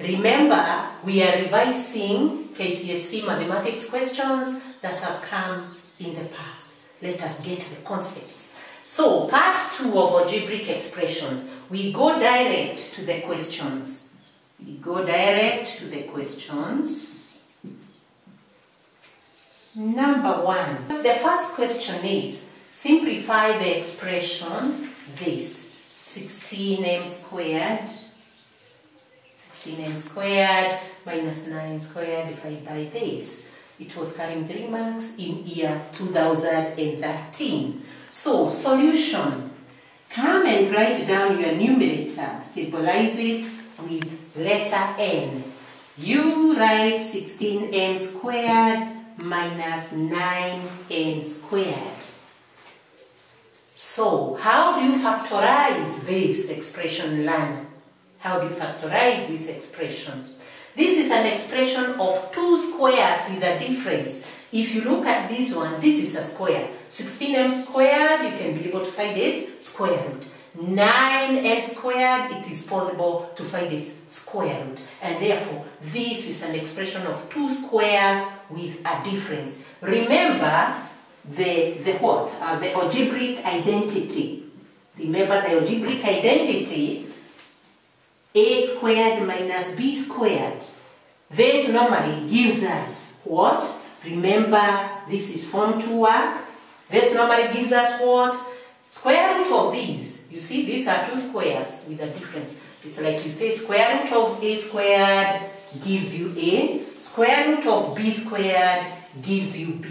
Remember, we are revising KCSE mathematics questions that have come in the past. Let us get the concepts. So, part two of algebraic expressions, we go direct to the questions. We go direct to the questions. Number one. The first question is, simplify the expression this. 16m squared 16m squared minus 9 squared divided by this. It was carrying 3 marks in year 2013. So, solution. Come and write down your numerator. Symbolize it with letter N. You write 16m squared minus 9n squared. So, how do you factorize this expression, learner? How do you factorize this expression? This is an expression of two squares with a difference. If you look at this one, this is a square. 16m squared, you can be able to find its square root. 9m squared, it is possible to find its square root. And therefore, this is an expression of two squares with a difference. Remember the, the what? Uh, the algebraic identity. Remember the algebraic identity a squared minus b squared. This normally gives us what? Remember, this is form 2 work. This normally gives us what? Square root of these. You see, these are two squares with a difference. It's like you say square root of a squared gives you a. Square root of b squared gives you b.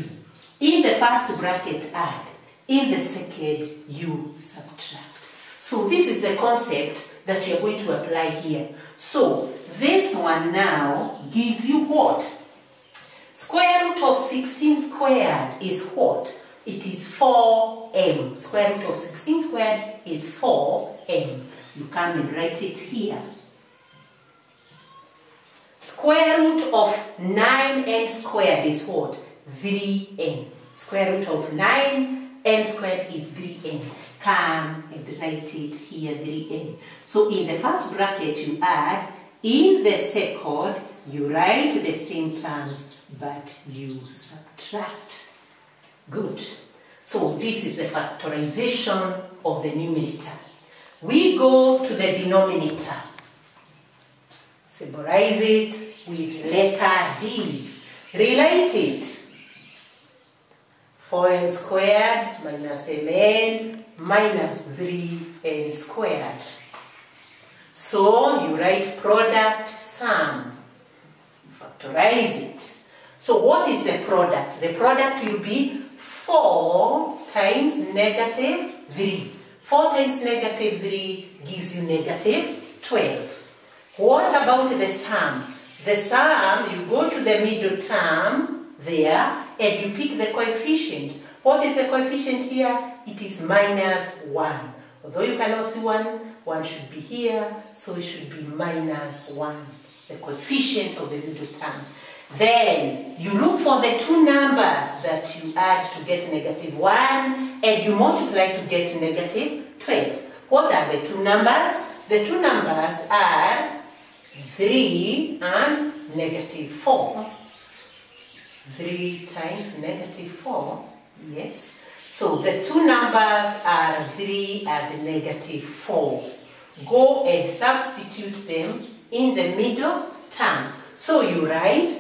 In the first bracket, add. In the second, you subtract. So this is the concept that you're going to apply here. So this one now gives you what? Square root of 16 squared is what? It is 4m. Square root of 16 squared is 4m. You come and write it here. Square root of 9n squared is what? 3n. Square root of 9n squared is 3n come and write it here, 3n. So in the first bracket you add, in the second you write the same terms, but you subtract. Good. So this is the factorization of the numerator. We go to the denominator. Symbolize it with letter D. Relate it. 4n squared minus mn minus 3n squared. So you write product sum. Factorize it. So what is the product? The product will be 4 times negative 3. 4 times negative 3 gives you negative 12. What about the sum? The sum, you go to the middle term there and you pick the coefficient. What is the coefficient here? It is minus 1. Although you cannot see 1, 1 should be here, so it should be minus 1, the coefficient of the middle term. Then you look for the two numbers that you add to get negative 1 and you multiply to get negative 12. What are the two numbers? The two numbers are 3 and negative 4. 3 times negative 4, yes. So the two numbers are 3 and negative 4. Go and substitute them in the middle term. So you write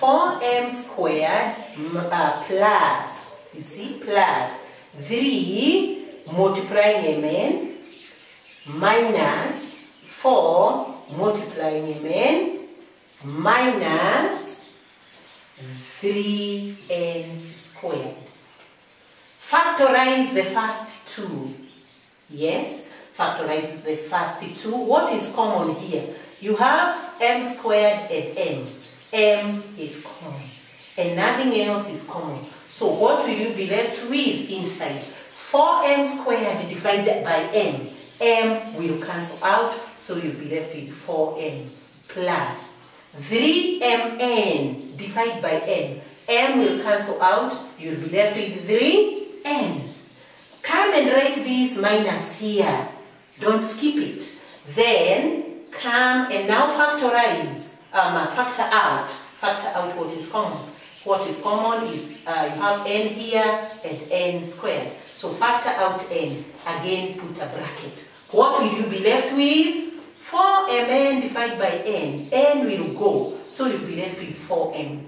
4m squared uh, plus, you see, plus 3 multiplying mn minus 4 multiplying mn minus 3n squared. Factorize the first two. Yes, factorize the first two. What is common here? You have m squared and m. m is common. And nothing else is common. So what will you be left with inside? 4m squared divided by m. m will cancel out, so you'll be left with 4m plus 3mn divided by n. m will cancel out, you'll be left with 3n. Come and write this minus here. Don't skip it. Then come and now factorize, um, factor out, factor out what is common. What is common is uh, you have n here and n squared. So factor out n, again put a bracket. What will you be left with? 4mn divided by n, n will go, so you'll be left with 4m.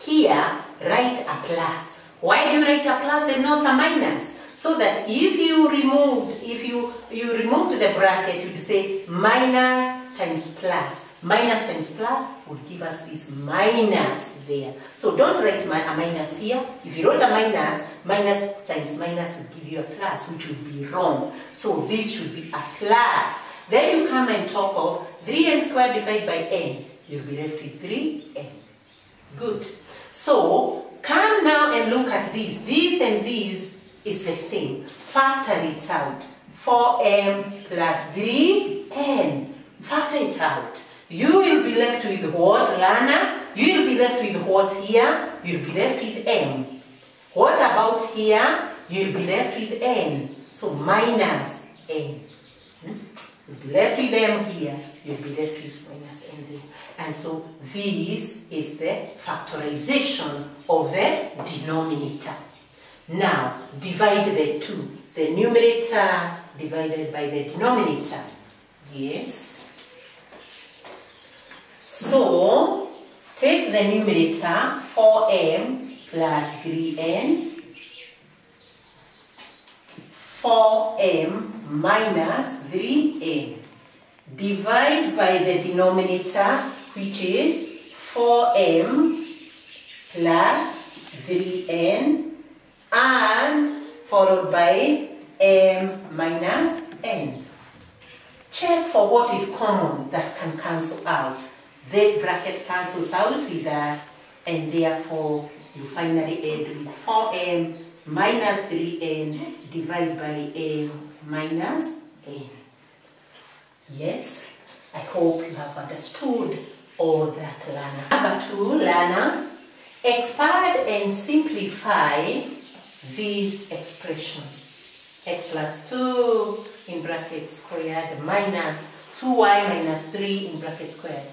Here, write a plus. Why do you write a plus and not a minus? So that if you removed, if you, you removed the bracket, you'd say minus times plus. Minus times plus would give us this minus there. So don't write a minus here. If you wrote a minus, minus times minus would give you a plus, which would be wrong. So this should be a plus. Then you come and talk of 3n squared divided by n. You'll be left with 3n. Good. So come now and look at this. This and this is the same. Factor it out. 4m plus 3n. Factor it out. You will be left with what, Lana? You will be left with what here? You'll be left with m. What about here? You'll be left with n. So minus n. Left with m here. You'll be left with minus n there. And so this is the factorization of the denominator. Now, divide the two. The numerator divided by the denominator. Yes. So, take the numerator 4m plus 3n 4m minus 3n. Divide by the denominator which is 4m plus 3n and followed by m minus n. Check for what is common that can cancel out. This bracket cancels out with that and therefore you finally end with 4m minus 3n divided by n minus n. Yes, I hope you have understood all that, Lana. Number two, Lana, expand and simplify this expression. x plus 2 in brackets squared minus 2y minus 3 in brackets squared.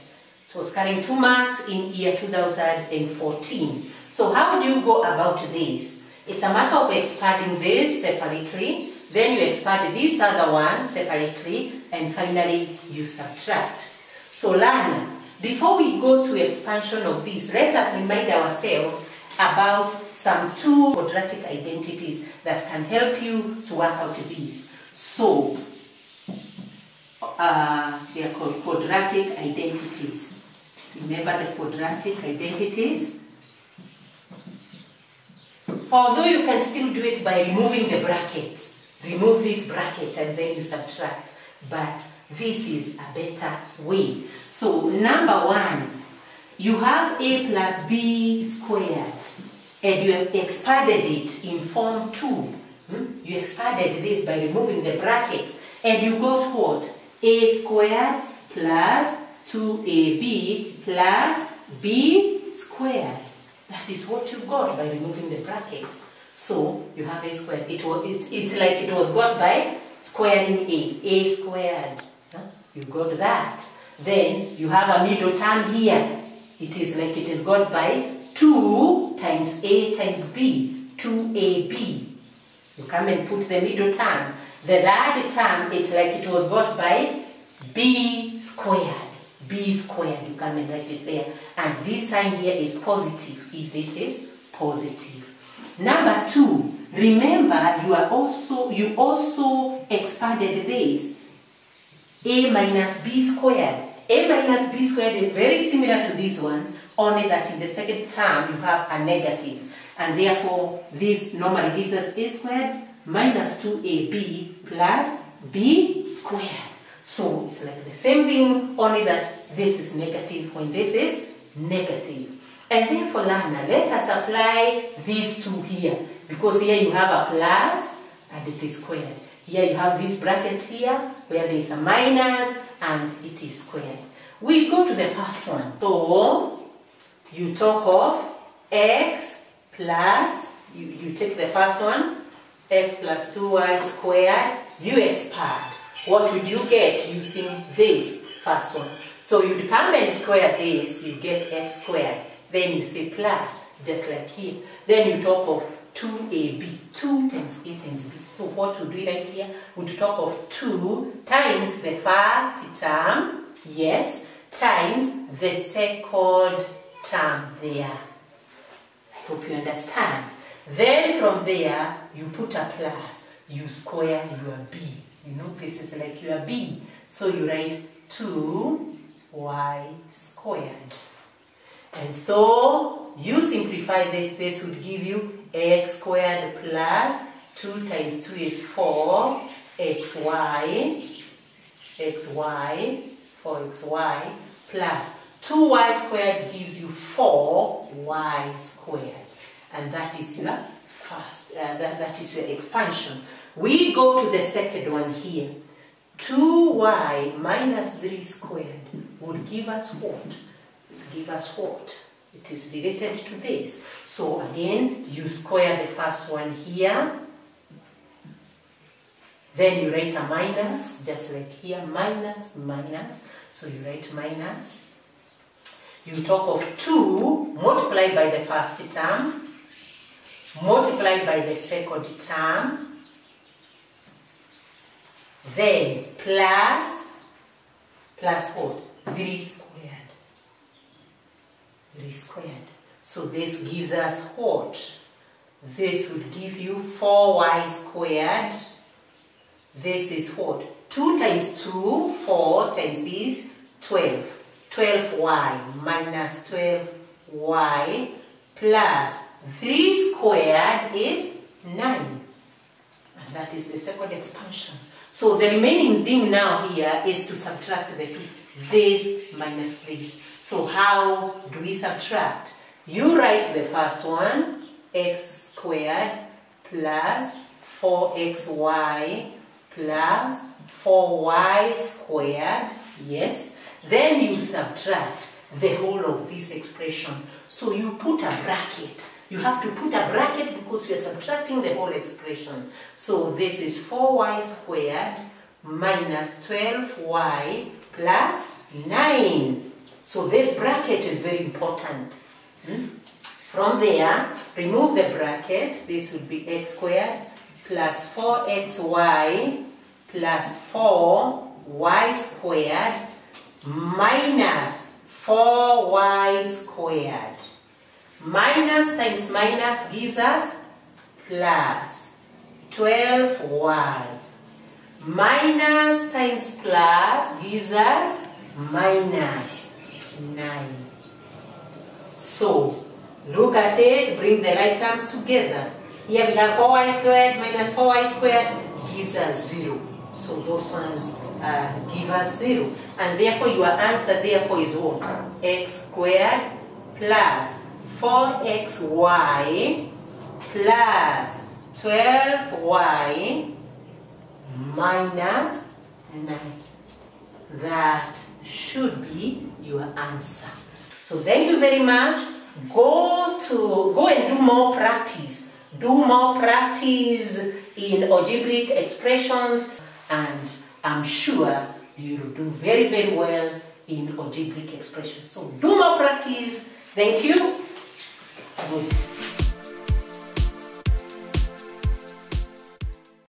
It was carrying two marks in year 2014. So how do you go about this? It's a matter of expanding this separately, then you expand this other one separately, and finally you subtract. So learn, before we go to expansion of this, let us remind ourselves about some two quadratic identities that can help you to work out these. So, uh, they are called quadratic identities. Remember the quadratic identities? Although you can still do it by removing the brackets. Remove this bracket and then you subtract. But this is a better way. So number one, you have a plus b squared and you have expanded it in form 2. Hmm? You expanded this by removing the brackets and you got what? a squared plus 2ab plus b squared. That is what you got by removing the brackets. So you have a squared. It was, it's, it's like it was got by squaring a. a squared. Huh? You got that. Then you have a middle term here. It is like it is got by 2 times a times b. 2ab. You come and put the middle term. The third term, it's like it was got by b squared b squared. You come and write it there. And this sign here is positive, if this is positive. Number two, remember you are also you also expanded this. a minus b squared. a minus b squared is very similar to this one, only that in the second term you have a. And therefore, this normally gives us a squared minus 2ab plus b squared. So it's like the same thing, only that this is negative when this is negative. And therefore, Lana, let us apply these two here. Because here you have a plus and it is squared. Here you have this bracket here where there is a minus and it is squared. We go to the first one. So, you talk of x plus, you, you take the first one, x plus 2y squared, you expand. What would you get using this? first one. So you come and square this, you get x squared. Then you say plus, just like here. Then you talk of 2ab, 2 times a times b. So what would we write here? Would talk of 2 times the first term, yes, times the second term there. I hope you understand. Then from there, you put a plus, you square your b. You know, this is like your b. So you write 2y squared. And so you simplify this, this would give you x squared plus 2 times 2 is 4, xy, xy, 4xy plus 2y squared gives you 4y squared. And that is your first, uh, that, that is your expansion. We go to the second one here. 2y minus 3 squared would give us what? Give us what? It is related to this. So again, you square the first one here. Then you write a minus, just like here, minus, minus. So you write minus. You talk of 2 multiplied by the first term, multiplied by the second term, then plus, plus what? 3 squared. 3 squared. So this gives us what? This would give you 4y squared. This is what? 2 times 2, 4 times this, 12. 12y minus 12y plus 3 squared is 9. And that is the second expansion. So the remaining thing now here is to subtract the two. This minus this. So how do we subtract? You write the first one, x squared plus 4xy plus 4y squared, yes. Then you subtract the whole of this expression. So you put a bracket. You have to put a bracket because you are subtracting the whole expression. So this is 4y squared minus 12y plus 9. So this bracket is very important. Hmm? From there, remove the bracket. This would be x squared plus 4xy plus 4y squared minus 4y squared. Minus times minus gives us plus 12y. Minus times plus gives us minus 9. So, look at it, bring the right terms together. Here we have 4y squared minus 4y squared gives us 0. So those ones uh, give us 0. And therefore your answer therefore is what? x squared plus 4xy plus 12y minus 9. That should be your answer. So thank you very much. Go to go and do more practice. Do more practice in algebraic expressions and I'm sure you'll do very very well in algebraic expressions. So do more practice. Thank you. Good.